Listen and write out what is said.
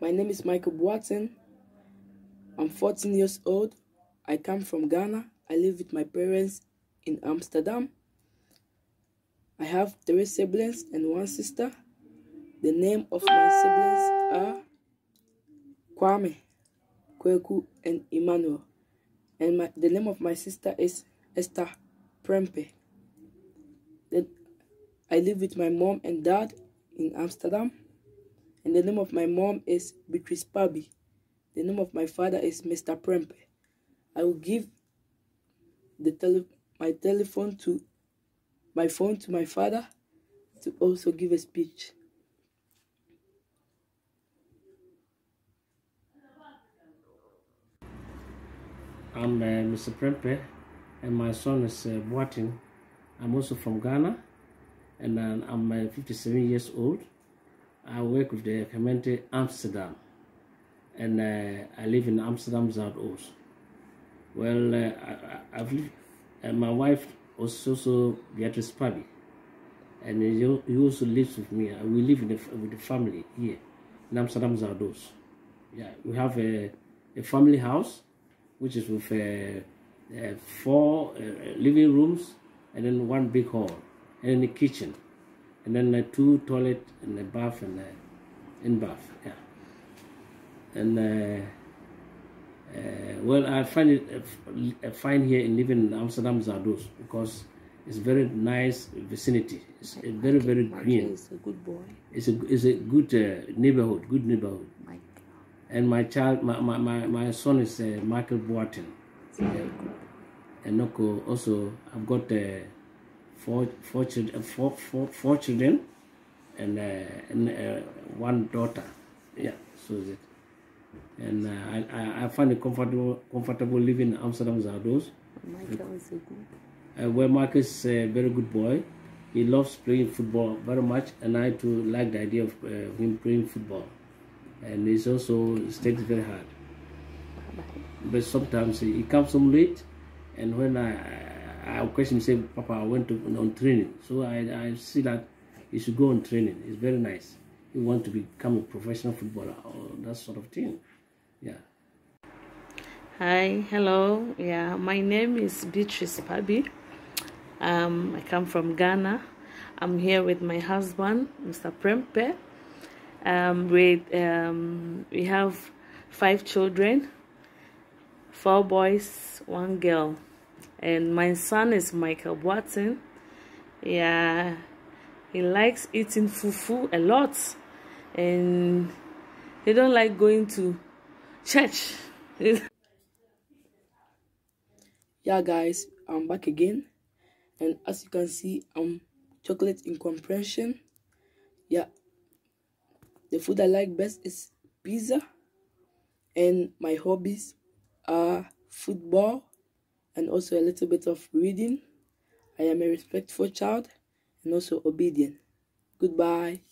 My name is Michael Boateng. I'm 14 years old. I come from Ghana. I live with my parents in Amsterdam. I have three siblings and one sister. The name of my siblings are Kwame, Kweku, and Emmanuel. And my, the name of my sister is Esther Prempe. Then I live with my mom and dad in Amsterdam. And the name of my mom is Beatrice Pabi. The name of my father is Mr. Prempe. I will give the tele my telephone to my phone to my father to also give a speech. I'm uh, Mr. Prempe, and my son is uh, Boateng. I'm also from Ghana, and uh, I'm uh, 57 years old. I work with the community Amsterdam, and uh, I live in Amsterdam Zuidoost. Well, uh, I, I've lived, and my wife was also Beatrice Pabi, and he, he also lives with me. Uh, we live in the, with the family here in Amsterdam Zuidoost. Yeah, we have a, a family house which is with uh, uh, four uh, living rooms and then one big hall and then the kitchen and then uh, two toilet and a bath and uh, in bath yeah. And uh, uh, well I find it uh, fine here in living in Amsterdam Zuidoost because it's very nice vicinity. It's a very very green. He's a good boy. it's a it's a good uh, neighborhood good neighborhood. And my child, my, my, my, my son is uh, Michael Boateng. And also, I've got uh, four, four, children, four, four, four children and, uh, and uh, one daughter. Yeah, so is it. And uh, I, I, I find it comfortable, comfortable living in Amsterdam Zuidoost. Michael is a good. Uh, where Marcus is a very good boy. He loves playing football very much, and I too like the idea of uh, him playing football and he's also studies very hard. But sometimes he comes home late, and when I I question him, say, Papa, I went to on training, so I I see that he should go on training. It's very nice. He want to become a professional footballer or that sort of thing. Yeah. Hi, hello. Yeah, my name is Beatrice Pabi. Um, I come from Ghana. I'm here with my husband, Mr. Prempe. Um, with um, we have five children, four boys, one girl, and my son is Michael Watson. Yeah, he likes eating fufu a lot, and he don't like going to church. Yeah, guys, I'm back again, and as you can see, I'm chocolate incomprehension. Yeah, the food I like best is pizza, and my hobbies are football and also a little bit of reading. I am a respectful child and also obedient. Goodbye.